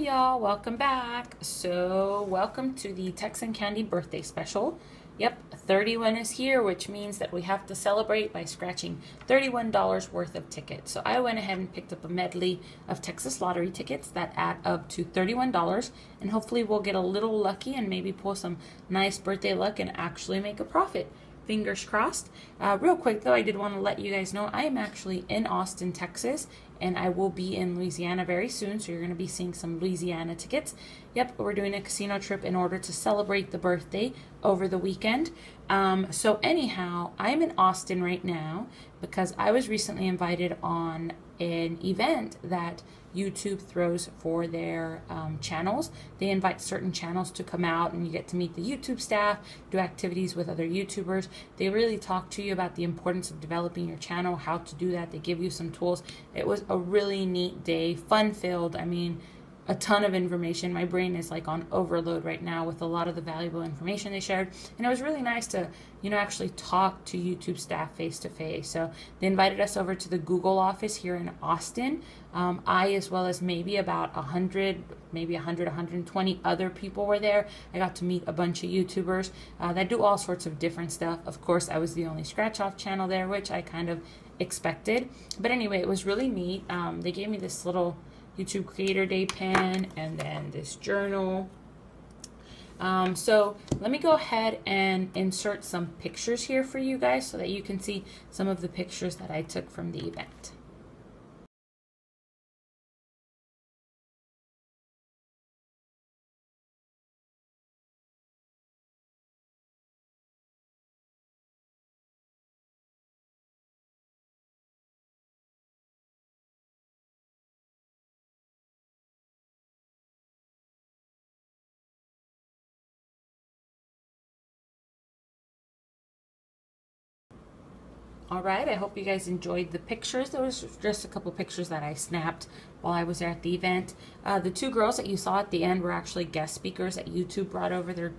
y'all, welcome back. So, welcome to the Texan Candy birthday special. Yep, 31 is here, which means that we have to celebrate by scratching $31 worth of tickets. So, I went ahead and picked up a medley of Texas lottery tickets that add up to $31, and hopefully, we'll get a little lucky and maybe pull some nice birthday luck and actually make a profit fingers crossed. Uh, real quick though, I did want to let you guys know I am actually in Austin, Texas, and I will be in Louisiana very soon, so you're going to be seeing some Louisiana tickets. Yep, we're doing a casino trip in order to celebrate the birthday over the weekend. Um, so, anyhow, I'm in Austin right now because I was recently invited on an event that YouTube throws for their um, channels. They invite certain channels to come out and you get to meet the YouTube staff, do activities with other YouTubers. They really talk to you about the importance of developing your channel, how to do that. They give you some tools. It was a really neat day, fun filled. I mean, a ton of information. My brain is like on overload right now with a lot of the valuable information they shared. And it was really nice to, you know, actually talk to YouTube staff face to face. So they invited us over to the Google office here in Austin. Um, I, as well as maybe about 100, maybe 100, 120 other people were there. I got to meet a bunch of YouTubers uh, that do all sorts of different stuff. Of course, I was the only scratch off channel there, which I kind of expected. But anyway, it was really neat. Um, they gave me this little YouTube Creator Day pen, and then this journal. Um, so let me go ahead and insert some pictures here for you guys so that you can see some of the pictures that I took from the event. All right, I hope you guys enjoyed the pictures. There was just a couple pictures that I snapped while I was at the event. Uh, the two girls that you saw at the end were actually guest speakers that YouTube brought over. They're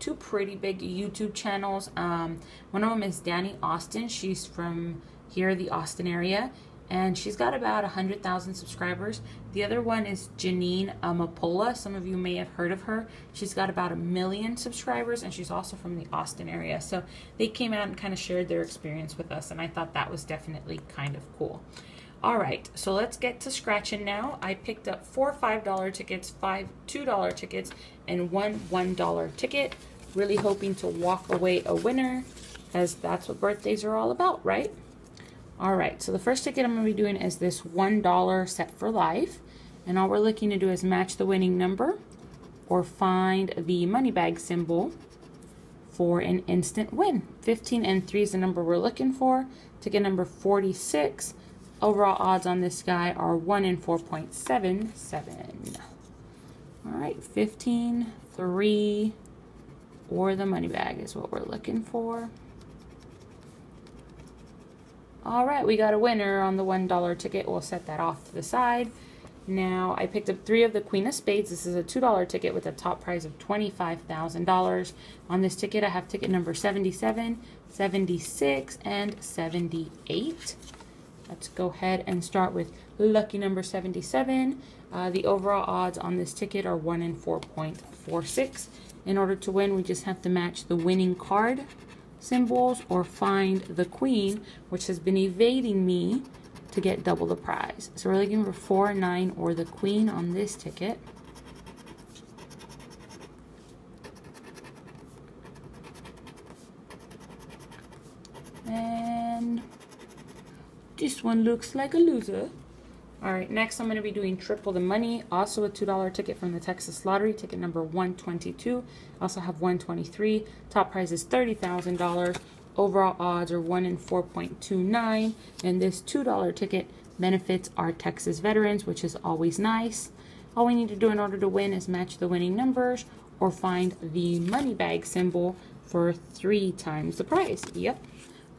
two pretty big YouTube channels. Um, one of them is Dani Austin. She's from here, the Austin area, and she's got about 100,000 subscribers. The other one is Janine Amapola. Some of you may have heard of her. She's got about a million subscribers, and she's also from the Austin area. So they came out and kind of shared their experience with us, and I thought that was definitely kind of cool. All right, so let's get to scratching now. I picked up four $5 tickets, five $2 tickets, and one $1 ticket. Really hoping to walk away a winner, as that's what birthdays are all about, right? All right, so the first ticket I'm going to be doing is this $1 set for life. And all we're looking to do is match the winning number or find the money bag symbol for an instant win. 15 and 3 is the number we're looking for. Ticket number 46. Overall odds on this guy are 1 in 4.77. All right, 15, 3, or the money bag is what we're looking for. All right, we got a winner on the $1 ticket. We'll set that off to the side. Now, I picked up three of the Queen of Spades. This is a $2 ticket with a top prize of $25,000. On this ticket, I have ticket number 77, 76, and 78. Let's go ahead and start with lucky number 77. Uh, the overall odds on this ticket are 1 in 4.46. In order to win, we just have to match the winning card symbols or find the queen, which has been evading me to get double the prize. So we're looking for 4, 9, or the queen on this ticket. And this one looks like a loser. All right, next I'm going to be doing triple the money. Also a $2 ticket from the Texas Lottery, ticket number 122. I Also have 123. Top prize is $30,000. Overall odds are 1 in 4.29. And this $2 ticket benefits our Texas veterans, which is always nice. All we need to do in order to win is match the winning numbers or find the money bag symbol for three times the price. Yep.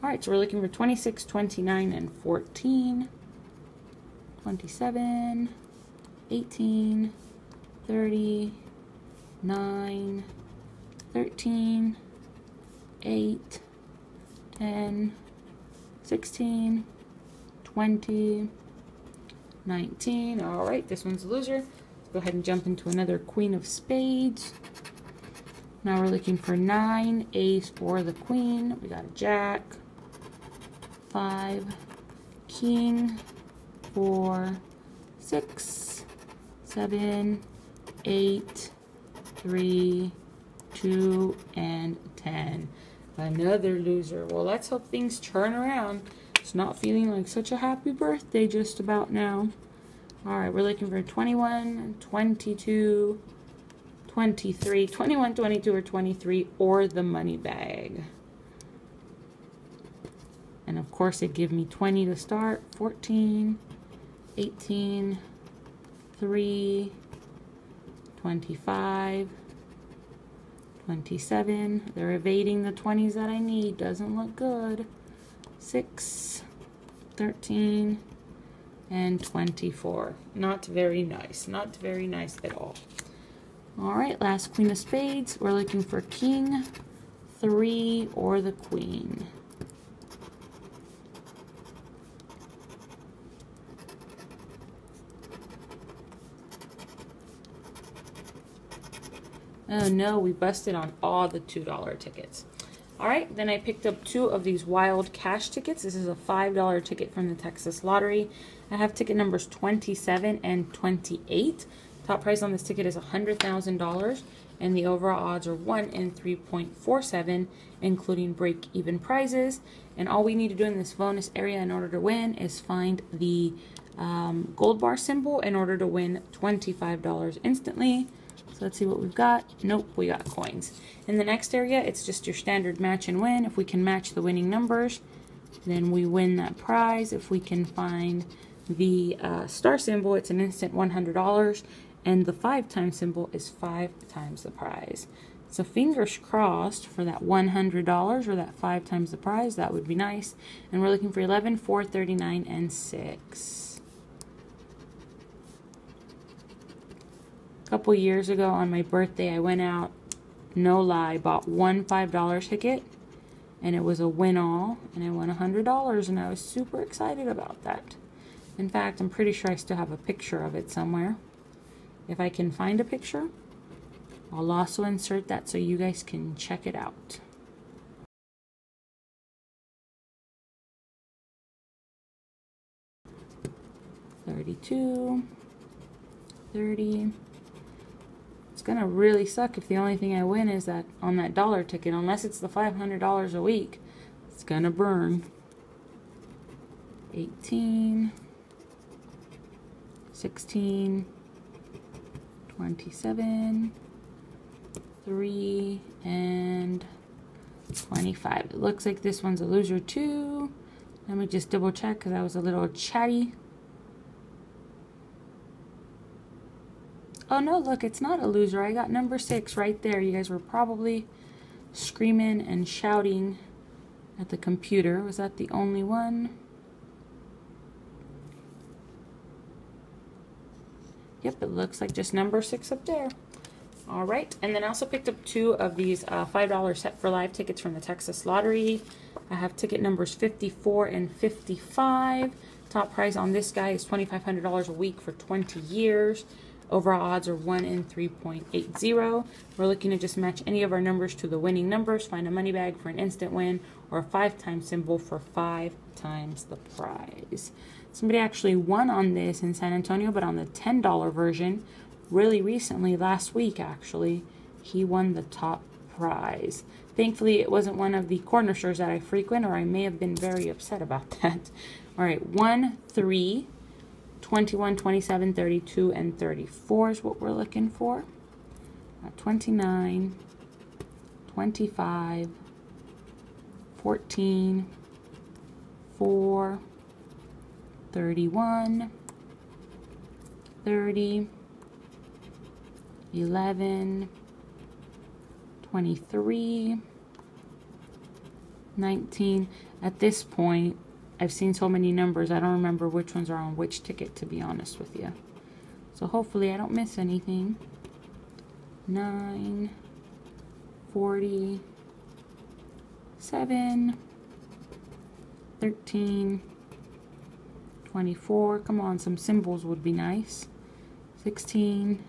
All right, so we're looking for 26, 29, and 14. 27, 18, 30, 9, 13, 8, 10, 16, 20, 19. All right, this one's a loser. Let's go ahead and jump into another Queen of Spades. Now we're looking for nine, ace for the queen. We got a jack, five, king, four, six, seven, eight, three, two, and ten. Another loser. Well, let's hope things turn around. It's not feeling like such a happy birthday just about now. All right, we're looking for 21, 22, 23, 21, 22, or 23, or the money bag. And of course, it give me 20 to start, 14, 18, 3, 25, 27. They're evading the 20s that I need. Doesn't look good. 6, 13, and 24. Not very nice. Not very nice at all. All right, last queen of spades. We're looking for king, three, or the queen. Oh no, we busted on all the $2 tickets. All right, then I picked up two of these wild cash tickets. This is a $5 ticket from the Texas Lottery. I have ticket numbers 27 and 28. Top price on this ticket is $100,000 and the overall odds are 1 in 3.47 including break even prizes and all we need to do in this bonus area in order to win is find the um, gold bar symbol in order to win $25 instantly so let's see what we've got nope we got coins in the next area it's just your standard match and win if we can match the winning numbers then we win that prize if we can find the uh, star symbol it's an instant $100 and the five times symbol is five times the prize. So fingers crossed for that $100 or that five times the prize. That would be nice. And we're looking for 11, 4, 39, and 6. A couple years ago on my birthday, I went out, no lie, bought one $5 ticket. And it was a win all. And I won $100. And I was super excited about that. In fact, I'm pretty sure I still have a picture of it somewhere. If I can find a picture, I'll also insert that so you guys can check it out. Thirty-two, thirty. Gonna really suck if the only thing I win is that on that dollar ticket, unless it's the five hundred dollars a week. It's gonna burn. 18, 16, 27, 3, and 25. It looks like this one's a loser too. Let me just double check because I was a little chatty. Oh no, look, it's not a loser. I got number 6 right there. You guys were probably screaming and shouting at the computer. Was that the only one? Yep, it looks like just number six up there. All right, and then I also picked up two of these uh, $5 set for life tickets from the Texas Lottery. I have ticket numbers 54 and 55. Top prize on this guy is $2,500 a week for 20 years. Overall odds are 1 in 3.80. We're looking to just match any of our numbers to the winning numbers, find a money bag for an instant win, or a 5 times symbol for 5 times the prize. Somebody actually won on this in San Antonio, but on the $10 version, really recently, last week actually, he won the top prize. Thankfully, it wasn't one of the corner stores that I frequent, or I may have been very upset about that. All right, 1, 3, 21, 27, 32, and 34 is what we're looking for. Uh, 29, 25, 14, 4, 31, 30, 11, 23, 19. At this point, I've seen so many numbers, I don't remember which ones are on which ticket, to be honest with you. So hopefully I don't miss anything. 9, 40, 7, 13, 24. Come on, some symbols would be nice. 16,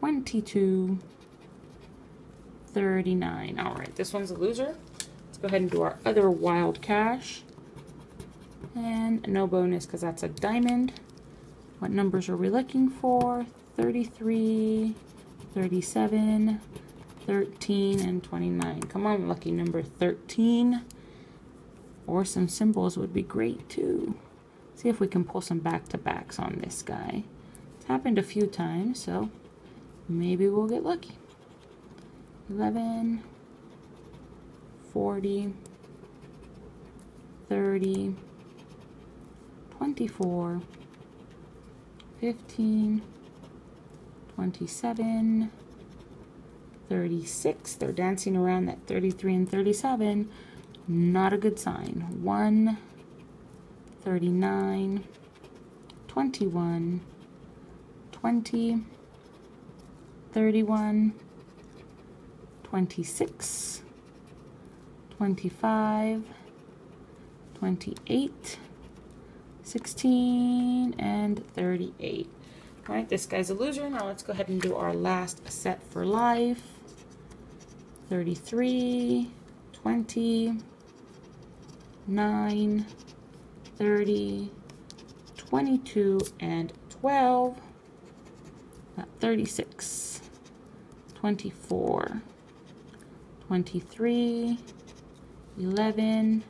22, 39. All right, this one's a loser. Let's go ahead and do our other wild cash. And no bonus because that's a diamond. What numbers are we looking for? 33, 37, 13, and 29. Come on, lucky number 13. Or some symbols would be great too. See if we can pull some back-to-backs on this guy. It's happened a few times, so maybe we'll get lucky. 11, 40, 30, 24, 15, 27, 36. They're dancing around that 33 and 37. Not a good sign. 1, 39, 21, 20, 31, 26, 25, 28, 16, and 38. All right, this guy's a loser. Now let's go ahead and do our last set for life. 33, 20, 9, 30, 22, and 12. Uh, 36, 24, 23, 11,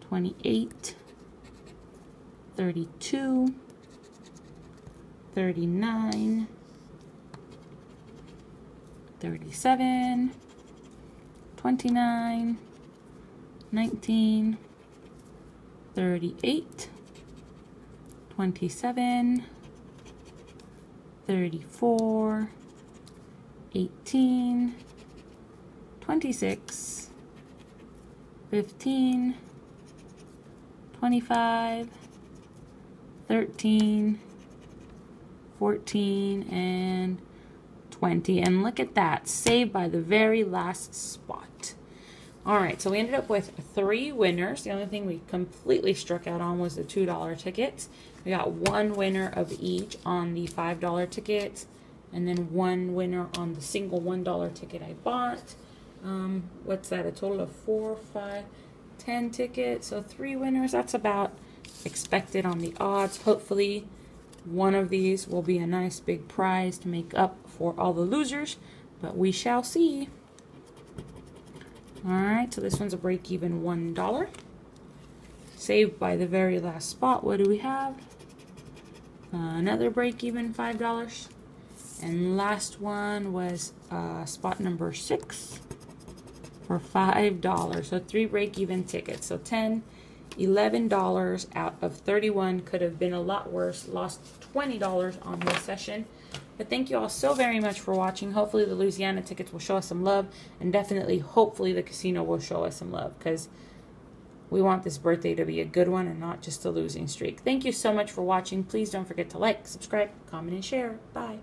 28, 32, 39, 37, 29, 19, 38, 27, 34, 18, 26, 15, 25, 13, 14, and 20. And look at that, saved by the very last spot. All right, so we ended up with three winners. The only thing we completely struck out on was the $2 tickets. We got one winner of each on the $5 tickets, and then one winner on the single $1 ticket I bought. Um, what's that? A total of four, five, ten tickets. So three winners. That's about expected on the odds. Hopefully, one of these will be a nice big prize to make up for all the losers, but we shall see. Alright, so this one's a break even $1. Saved by the very last spot. What do we have? Uh, another break even $5. And last one was uh, spot number 6 for $5. So three break even tickets. So 10 $11 out of 31 could have been a lot worse. Lost $20 on this session. But thank you all so very much for watching. Hopefully the Louisiana tickets will show us some love. And definitely, hopefully the casino will show us some love. Because we want this birthday to be a good one and not just a losing streak. Thank you so much for watching. Please don't forget to like, subscribe, comment, and share. Bye.